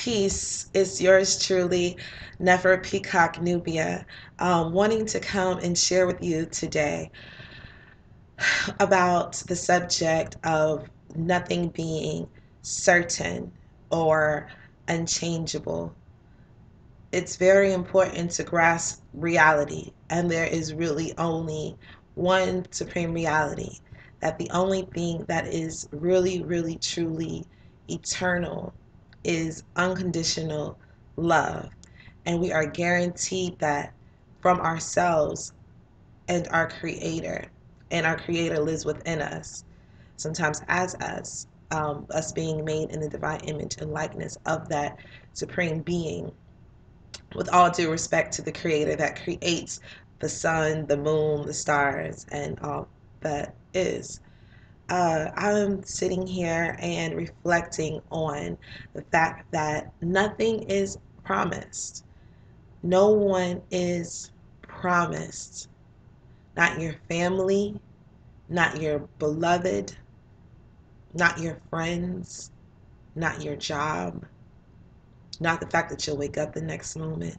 Peace is yours truly, Nefer Peacock Nubia, um, wanting to come and share with you today about the subject of nothing being certain or unchangeable. It's very important to grasp reality, and there is really only one supreme reality that the only thing that is really, really, truly eternal is unconditional love. And we are guaranteed that from ourselves and our Creator. And our Creator lives within us, sometimes as us, um, us being made in the divine image and likeness of that supreme being. With all due respect to the Creator that creates the sun, the moon, the stars, and all that is uh, I'm sitting here and reflecting on the fact that nothing is promised. No one is promised. Not your family, not your beloved, not your friends, not your job, not the fact that you'll wake up the next moment.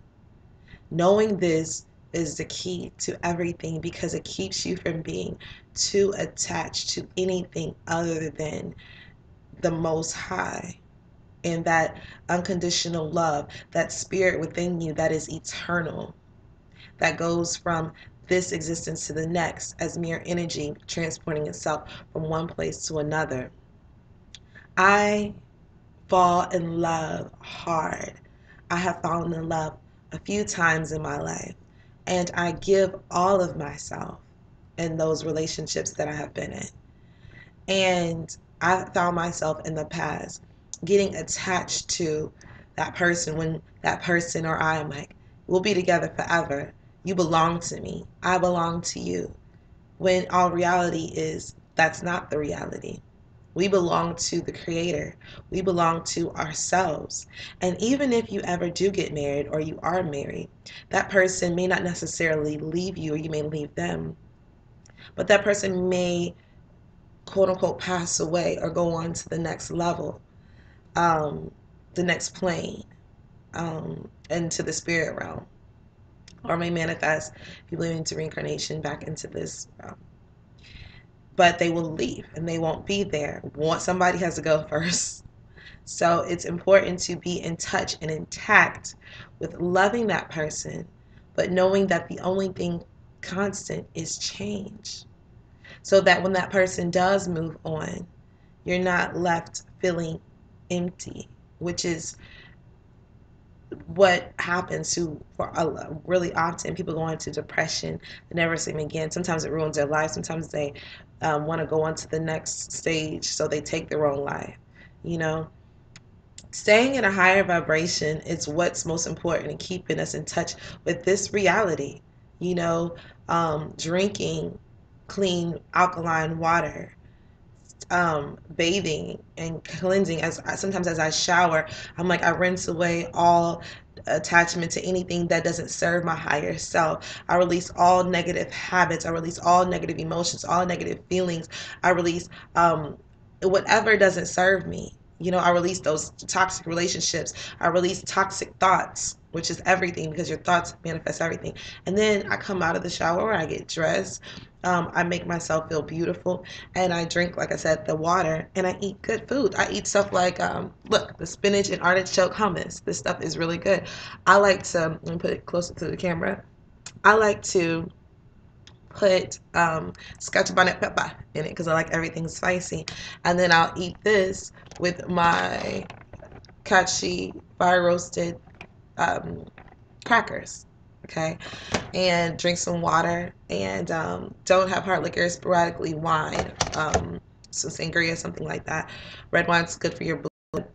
Knowing this is the key to everything because it keeps you from being too attached to anything other than the Most High and that unconditional love, that spirit within you that is eternal, that goes from this existence to the next as mere energy transporting itself from one place to another. I fall in love hard. I have fallen in love a few times in my life and I give all of myself in those relationships that I have been in. And I found myself in the past getting attached to that person when that person or I am like, we'll be together forever. You belong to me. I belong to you. When all reality is that's not the reality. We belong to the Creator. We belong to ourselves. And even if you ever do get married or you are married, that person may not necessarily leave you or you may leave them, but that person may, quote unquote, pass away or go on to the next level, um, the next plane, um, into the spirit realm, or may manifest, if you believe into reincarnation, back into this realm but they will leave and they won't be there. Want somebody has to go first. So it's important to be in touch and intact with loving that person, but knowing that the only thing constant is change. So that when that person does move on, you're not left feeling empty, which is what happens to for a, really often people go into depression they never see them again. Sometimes it ruins their life sometimes they um, want to go on to the next stage so they take their own life you know? Staying in a higher vibration is what's most important in keeping us in touch with this reality you know? Um, drinking clean alkaline water um, bathing and cleansing as sometimes as I shower, I'm like I rinse away all attachment to anything that doesn't serve my higher self. I release all negative habits. I release all negative emotions, all negative feelings. I release um, whatever doesn't serve me. You know, I release those toxic relationships. I release toxic thoughts, which is everything because your thoughts manifest everything. And then I come out of the shower, I get dressed, um, I make myself feel beautiful, and I drink, like I said, the water, and I eat good food. I eat stuff like, um, look, the spinach and artichoke hummus. This stuff is really good. I like to, let me put it closer to the camera. I like to put um, scotch bonnet pepper in it because I like everything spicy. And then I'll eat this with my Kashi fire roasted um, crackers okay? And drink some water and um, don't have hard liquor, sporadically wine, um, some sangria, something like that. Red wine's good for your blood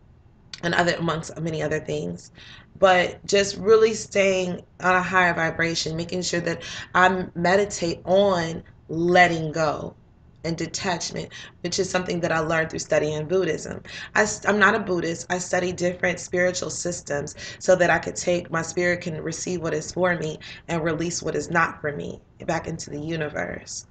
and other amongst many other things. But just really staying on a higher vibration, making sure that I meditate on letting go and detachment, which is something that I learned through studying Buddhism. I, am not a Buddhist. I study different spiritual systems so that I could take my spirit can receive what is for me and release what is not for me back into the universe.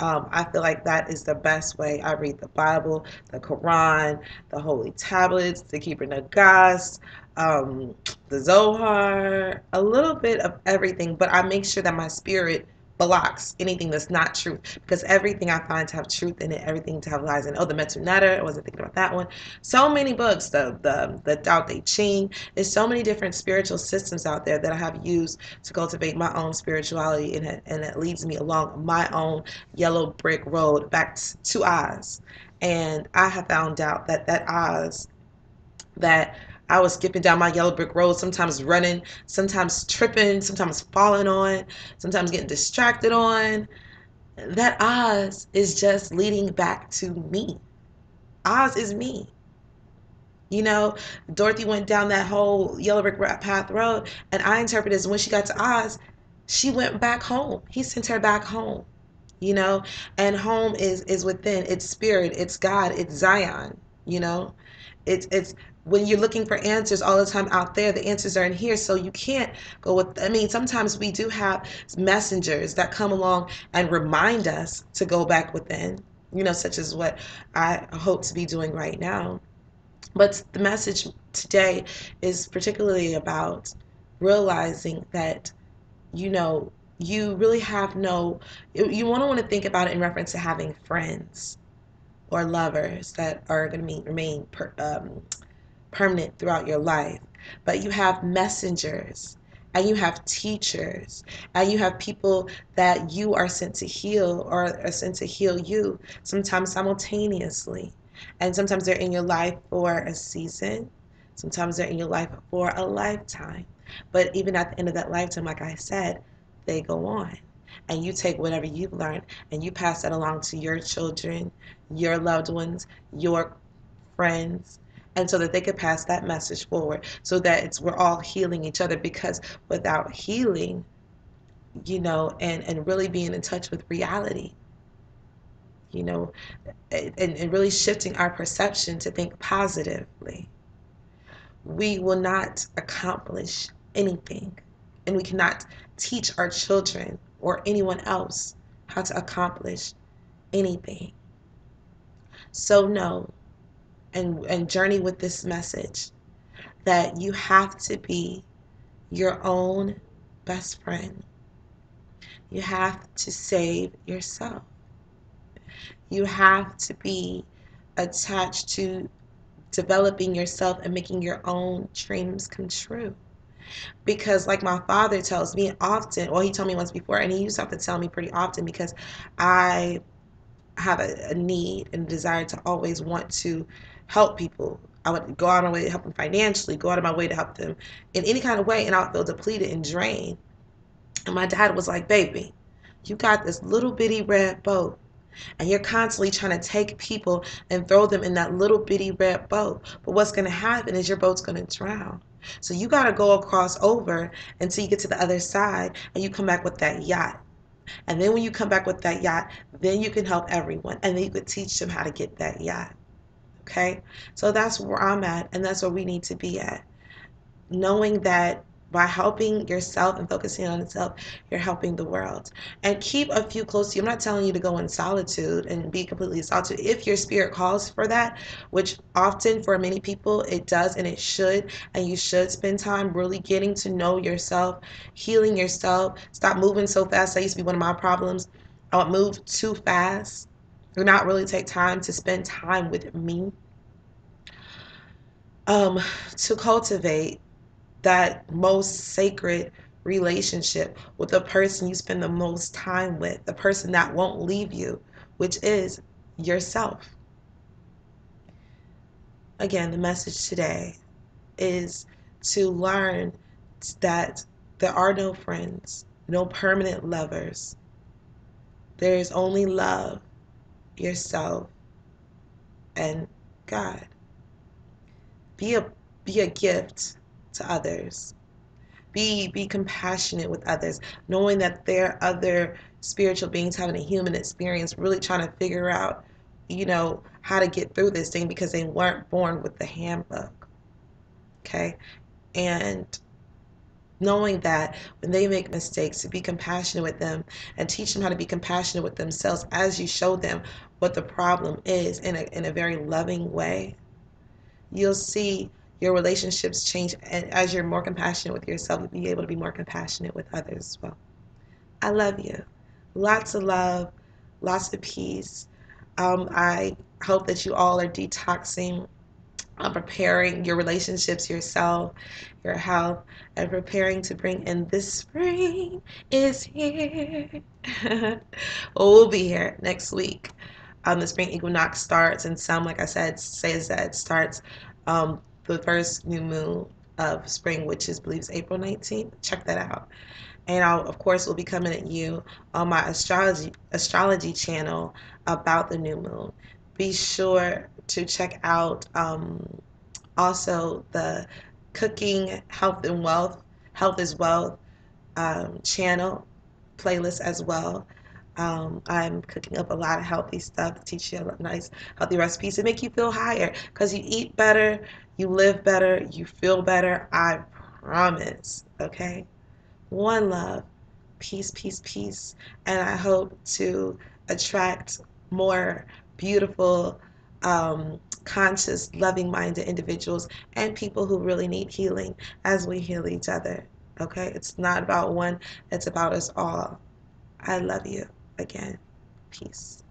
Um, I feel like that is the best way. I read the Bible, the Quran, the Holy Tablets, the Kebra Nagast, um, the Zohar, a little bit of everything, but I make sure that my spirit blocks anything that's not truth because everything I find to have truth in it, everything to have lies in. Oh, the Metu Neter, I wasn't thinking about that one. So many books, the the the Tao Te Ching. There's so many different spiritual systems out there that I have used to cultivate my own spirituality, and it, and it leads me along my own yellow brick road back to Oz. And I have found out that that Oz that I was skipping down my yellow brick road, sometimes running, sometimes tripping, sometimes falling on, sometimes getting distracted on. That Oz is just leading back to me. Oz is me. You know, Dorothy went down that whole yellow brick path road, and I interpreted as when she got to Oz, she went back home. He sent her back home. You know, and home is is within. It's spirit. It's God. It's Zion. You know, it's it's when you're looking for answers all the time out there, the answers are in here. So you can't go with, I mean, sometimes we do have messengers that come along and remind us to go back within, you know, such as what I hope to be doing right now. But the message today is particularly about realizing that, you know, you really have no, you want to want to think about it in reference to having friends or lovers that are going to remain per, um, permanent throughout your life, but you have messengers and you have teachers and you have people that you are sent to heal or are sent to heal you, sometimes simultaneously. And sometimes they're in your life for a season, sometimes they're in your life for a lifetime. But even at the end of that lifetime, like I said, they go on. And you take whatever you've learned and you pass that along to your children, your loved ones, your friends, and so that they could pass that message forward so that it's we're all healing each other because without healing you know and and really being in touch with reality you know and, and really shifting our perception to think positively we will not accomplish anything. And we cannot teach our children or anyone else how to accomplish anything. So no and, and journey with this message that you have to be your own best friend. You have to save yourself. You have to be attached to developing yourself and making your own dreams come true. Because, like my father tells me often, well, he told me once before, and he used to have to tell me pretty often because I have a, a need and a desire to always want to help people. I would go out of my way to help them financially, go out of my way to help them in any kind of way, and I would feel depleted and drained. And my dad was like, Baby, you got this little bitty red boat, and you're constantly trying to take people and throw them in that little bitty red boat. But what's going to happen is your boat's going to drown. So you got to go across over until you get to the other side and you come back with that yacht. And then when you come back with that yacht, then you can help everyone. And then you could teach them how to get that yacht. Okay? So that's where I'm at, and that's where we need to be at. Knowing that by helping yourself and focusing on yourself, you're helping the world. And keep a few close to you. I'm not telling you to go in solitude and be completely solitude. If your spirit calls for that, which often for many people it does and it should, and you should spend time really getting to know yourself, healing yourself. Stop moving so fast. That used to be one of my problems. I would move too fast or not really take time to spend time with me um, to cultivate that most sacred relationship with the person you spend the most time with, the person that won't leave you, which is yourself. Again, the message today is to learn that there are no friends, no permanent lovers. There is only love yourself, and God. Be a be a gift to others. Be be compassionate with others, knowing that there are other spiritual beings having a human experience, really trying to figure out, you know, how to get through this thing because they weren't born with the handbook. Okay? And knowing that when they make mistakes to be compassionate with them and teach them how to be compassionate with themselves as you show them what the problem is in a, in a very loving way you'll see your relationships change and as you're more compassionate with yourself you'll be able to be more compassionate with others as well i love you lots of love lots of peace um, i hope that you all are detoxing um, preparing your relationships, yourself, your health, and preparing to bring in this spring is here. well, be here next week. Um, the spring equinox starts, and some, like I said, says that it starts um, the first new moon of spring, which is believes April 19th. Check that out. And I'll, of course, will be coming at you on my astrology astrology channel about the new moon. Be sure to check out um, also the Cooking Health and Wealth, Health is Wealth um, channel playlist as well. Um, I'm cooking up a lot of healthy stuff to teach you nice healthy recipes to make you feel higher because you eat better, you live better, you feel better. I promise. Okay? One love, peace, peace, peace. And I hope to attract more beautiful, um, conscious, loving minded individuals and people who really need healing as we heal each other. Okay? It's not about one, it's about us all. I love you again. Peace.